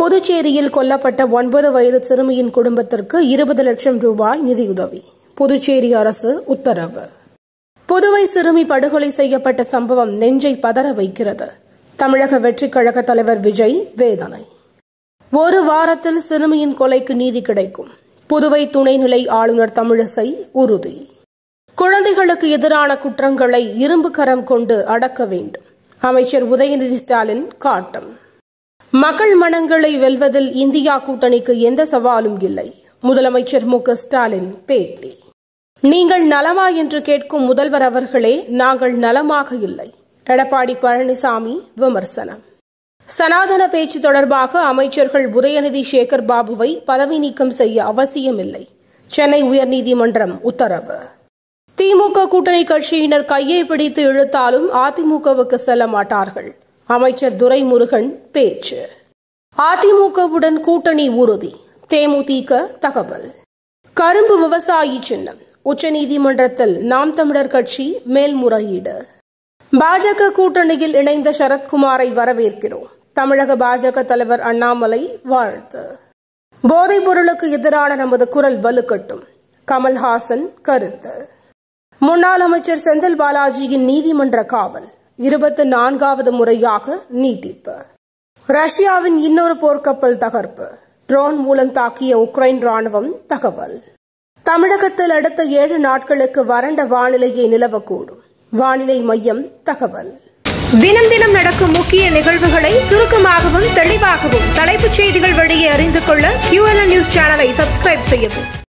புதுச்சேரியில் கொல்லப்பட்ட ஒன்பது வயது சிறுமியின் குடும்பத்திற்கு இருபது லட்சம் ரூபாய் நிதியுதவி. புதுச்சேரி அரசு உத்தரவு. புதுவை சிறுமி படுகொலை செய்யப்பட்ட சம்பவம் நெஞ்சை பதற வைக்கிறது. தமிழக வெற்றிக் கழக தலைவர் விஜய் வேதனை. ஒரு வாரத்தில் சிறுமியின் கொலைக்கு நீதி கிடைக்கும். புதுவை துணைநிலை ஆளுநர் தமிழிசை உறுதி. குழந்தைகளுக்கு எதிரான குற்றங்களை இரும்பு கரம் கொண்டு அடக்க வேண்டும். அமைச்சர் உதயநிதி ஸ்டாலின் காட்டம். மக்கள் மனங்களை வெல்வதில் இந்தியா கூட்டணிக்கு எந்த சவாலும் இல்லை. முதலமைச்சர் மு ஸ்டாலின் பேட்டி. நீங்கள் நலமா என்று கேட்கும் முதல்வர் அவர்களே நாங்கள் நலமாக இல்லை. எடப்பாடி பழனிசாமி விமர்சனம். சனாதன பேச்சு தொடர்பாக அமைச்சர்கள் உதயநிதி சேகர் பாபுவை பதவி நீக்கம் செய்ய அவசியமில்லை. சென்னை உயர்நீதிமன்றம் உத்தரவு. திமுக கூட்டணி கட்சியினர் கையை பிடித்து இழுத்தாலும் அதிமுகவுக்கு செல்ல மாட்டார்கள். அமைச்சர் துரைமுருகன் பேச்சு. அதிமுகவுடன் கூட்டணி உறுதி. தேமுதிக தகவல். கரும்பு விவசாயி சின்னம். உச்சநீதிமன்றத்தில் நாம் தமிழர் கட்சி மேல்முறையீடு. பாஜக கூட்டணியில் இணைந்த சரத்குமாரை வரவேற்கிறோம். தமிழக பாஜக தலைவர் அண்ணாமலை வாழ்த்து. போதைப் பொருளுக்கு எதிரான நமது குரல் வலுக்கட்டும். கமல்ஹாசன் கருத்து. முன்னாள் அமைச்சர் செந்தில் பாலாஜியின் நீதிமன்ற காவல். இருபத்தி நான்காவது முறையாக நீட்டிப்பு. ரஷ்யாவின் இன்னொரு போர்க்கப்பல் தகர்ப்பு. ட்ரோன் மூலம் தாக்கிய உக்ரைன் ராணுவம் தகவல். தமிழகத்தில் அடுத்த ஏழு நாட்களுக்கு வறண்ட வானிலையை நிலவக்கூடும். வானிலை மையம் தகவல். தினம் தினம் நடக்கும் முக்கிய நிகழ்வுகளை சுருக்கமாகவும் தெளிவாகவும் தலைப்புச் செய்திகள் வழியே அறிந்து கொள்ள கியூஎல்என் நியூஸ் சேனலை சப்ஸ்கிரைப் செய்யவும்.